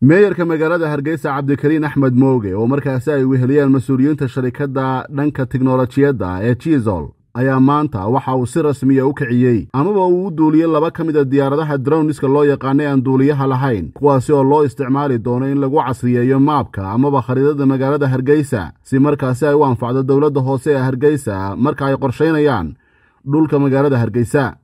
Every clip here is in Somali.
meeyarka magaalada hargeysa cabdikariin axmed mooge oo markaasi ay weheliyeen mas'uuliyiinta sharikadda dhanka tiknolojiyadda ee jizol ayaa maanta waxa uu si rasmiya u kiciyey. Amaba uu u duuliyey laba ka mid a diyaaradaha drowniska loo yaqaanay aan duuliyaha lahayn kuwaasi oo loo isticmaali doono in lagu casriyeeyo maabka amaba khariidada magaalada hargeysa si markaasi ay u anfacdo dowladda hoose ee hargeysa marka ay qorshaynayaan dhulka magaalada hargeysa.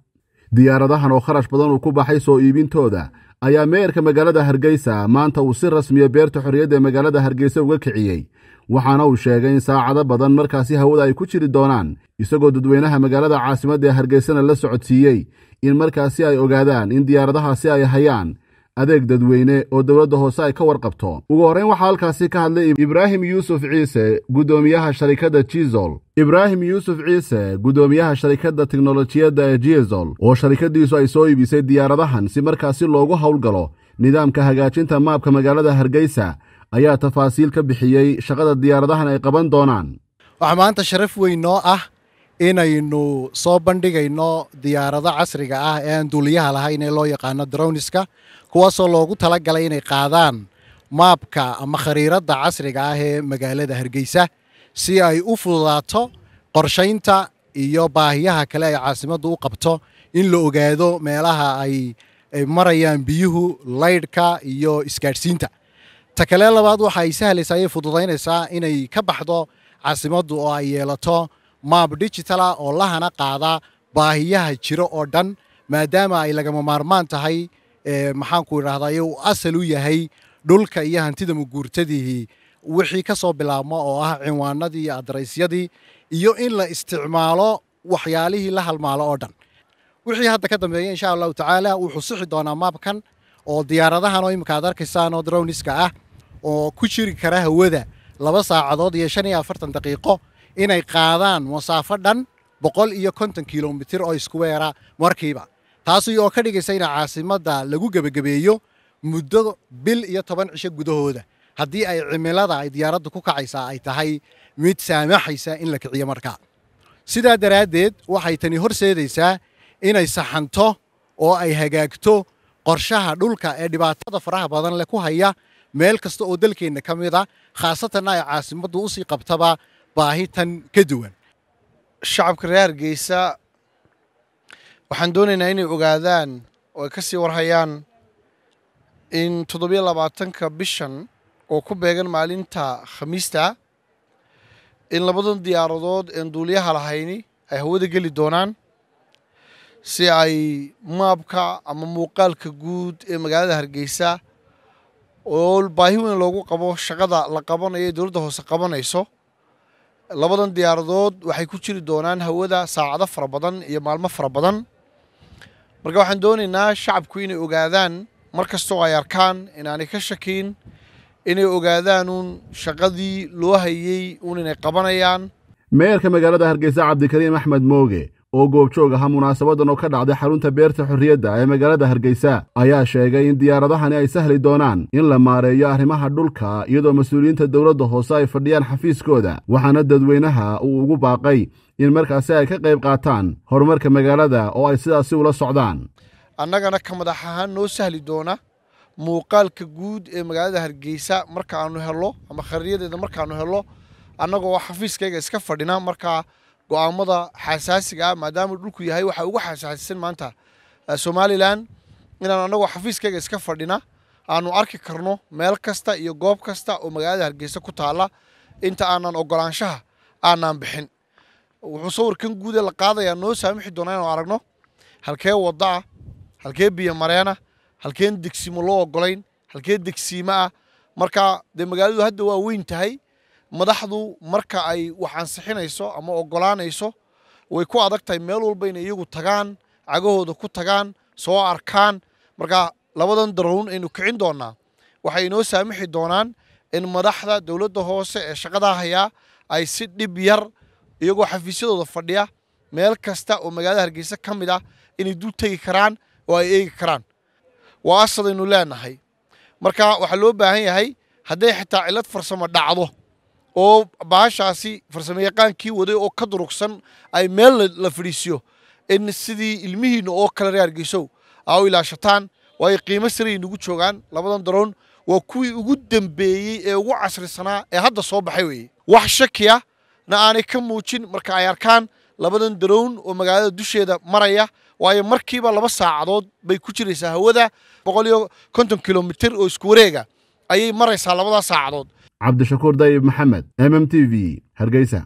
Diyaaradahan oo kharash badan uu ku baxay soo iibintooda ayaa meeyarka magaalada hargeysa maanta uu si rasmiya beerta xorriyadda ee magaalada hargeysa uga kiciyey. Waxaana uu sheegay in saacado badan markaasi hawada ay ku jiri doonaan isagoo dadweynaha magaalada caasimadda ee hargeysana la socodsiiyey in markaasi ay ogaadaan in diyaaradahaasi ay hayaan adeeg dadweyne oo dowladda hoose ay ka warqabto. Ugu horreyn waxaa halkaasi ka hadlay ibraahim yuusuf ciise guddoomiyaha sharikadda jizol ibraahim yuusuf ciise guddoomiyaha sharikadda tiknolojiyadda ee jizol oo sharikaddiisu ay soo iibisay diyaaradahan si markaasi loogu howlgalo nidaamka hagaajinta maabka magaalada hargeysa ayaa tafaasiil ka bixiyey shaqada diyaaradahan ay qaban doonaan. Waxaa maanta sharaf weyn ah inaynu soo bandhigayno diyaarado casriga ah ee aan duuliyaha lahayn ee loo yaqaano drowniska kuwaasoo loogu tala galay inay qaadaan maabka ama khariiradda casriga ah ee magaalada hargeysa si ay u fududaato qorshaynta iyo baahiyaha kale ay caasimaddu u qabto in la ogaado meelaha ay marayaan biyuhu laydhka iyo isgaadhsiinta. Ta kale labaad waxa ay sahlaysaa ayay fududaynaysaa inay ka baxdo caasimaddu oo ay yeelato maab digitala oo lahana qaada baahiyaha jiro oo dhan maadaama ay lagama maarmaan tahay maxaanku idhahday uu asal u yahay dhulka iyo hantida muguurtadii wixii ka soo bilaabmo oo ah cinwaanadii iyo adaraysyadii iyo in la isticmaalo waxyaalihii la halmaalo oo dhan. Wixii hadda ka dambeeya insha allahu tacaala wuxuu sixi doonaa maabkan oo diyaaradahan oo imika aad arkaysaan oo drowniska ah oo ku jiri kara hawada laba saacadood iyo shan iyo afartan daqiiqo inay qaadaan masaafo dhan boqol iyo konton kilomitir oo iskuweera markiiba. Taasi oo ka dhigaysa in caasimadda lagu gebagabeeyo muddo bil iyo toban cisho gudahooda. Haddii ay cimilada ay diyaaraddu ku kacaysaa ay tahay mid saamaxaysa in la kiciyo markaa sidaa daraaddeed waxay tani horseedaysaa inay saxanto oo ay hagaagto qorshaha dhulka ee dhibaatada faraha badan leh ku haya meel kasta oo dalkeenna ka mid a khaasatanna ay caasimaddu u sii qabtaba baahi tan ka duwan. Shacabka reer hargeysa waxaan doonaynaa inay ogaadaan oo ay ka sii warhayaan in toddobiyo labaatanka bishan oo ku beegan maalinta khamiista in labadan diyaaradood een duuliyaha lahayni ay hawada geli doonaan si ay maabka ama muuqaalka guud ee magaalada hargeysa oo baahi weyn loogu qabo shaqada la qabanayo ee dowladda hoose qabanayso labadan diyaaradood waxay ku jiri doonaan hawada saacado fara badan iyo maalmo fara badan. Marka waxaan doonaynaa shacabku inay ogaadaan mar kastoo ay arkaan inaanay ka shakiin inay ogaadaanuun shaqadii loo hayey uun inay qabanayaan. Meeyarka magaalada hargeysa cabdikariim axmed mooge oo goobjoog ahaa munaasabadan oo ka dhacday xarunta beerta xorriyadda ee magaalada hargeysa ayaa sheegay in diyaaradahani ay sahli doonaan in la maareeyo arrimaha dhulka iyadoo mas'uuliyiinta dowladda hoose ay fadhiyaan xafiiskooda waxaana dadweynaha uu ugu baaqay in markaasi ay ka qayb qaataan horumarka magaalada oo ay sidaasi ula socdaan. Annagana ka madax ahaan noo sahli doona muuqaalka guud ee magaalada hargeysa markaanu hello ama khariiradeeda markaanu hello annagoo xafiiskayga iska fadhina markaa go'aamada xasaasiga ah maadaama dhulku yahay waxa ugu xasaasisan maanta somalilan inaan annagoo xafiiskayga iska fadhina aanu arki karno meel kasta iyo goob kasta oo magaalada hargeysa ku taalla inta aanan ogolaanshaha aanaan bixin. Wuxuu sawirkan guud ee la qaadayaa noo saamixi doonaa inuu aragno halkee wadda ah halkee biyo mareena halkeen degsiimo loo ogolayn halkee degsiimo ah. Marka dee magaaladu hadda waa weyn tahay madaxdu marka ay wax ansixinayso ama ogolaanayso way ku adag tahay meel walba inay iyagu tagaan cagahooda ku tagaan soo arkaan. Marka labadan darown aynu kicin doonaa. Waxay inoo saamixi doonaan in madaxda dowladda hoose ee shaqadaa hayaa ay si dhib yar iyagoo xafiisyadooda fadhiya meel kasta oo magaalada hargeysa ka mid ah inay dul tegi karaan oo ay eegi karaan. Waa asadaynu leenahay. Marka waxaa loo baahan yahay hadday xitaa cillad farsamo dhacdo oo baashaasi farsamayaqaankii waday oo ka durugsan ay meel la fadhiisiyo. In sidii ilmihiinna oo kale reer hargeysow aa u ilaashataan waayo qiimo saray nagu joogaan. Labadan daroon waa kuwii ugu dambeeyey ee ugu casrisanaa ee hadda soo baxay weeye. Wax shakiya na aanay ka muujin marka ay arkaan labadan darown oo magaalada dusheeda maraya waayo markiiba laba saacadood bay ku jiraysaa hawada boqol iyo konton kilomitir oo isku wareega. Ayay maraysaa labadaa saacadood cabdishakuur dayib maxamed m m t v. Hargeysa